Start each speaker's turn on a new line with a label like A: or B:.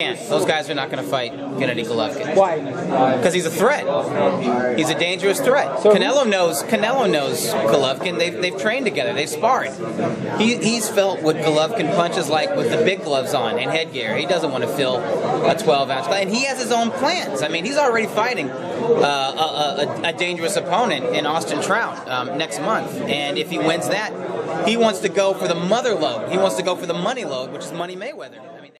A: Those guys are not going to fight Gennady Golovkin
B: Why?
A: because he's a threat. He's a dangerous threat.
B: So-
A: Canelo knows. Canelo knows Golovkin. They've, they've trained together. They've sparred. He, he's felt what Golovkin punches like with the big gloves on and headgear. He doesn't want to feel a 12 ounce glove, and he has his own plans. I mean, he's already fighting uh, a, a, a dangerous opponent in Austin Trout um, next month, and if he wins that, he wants to go for the mother load. He wants to go for the money load, which is Money Mayweather. I mean.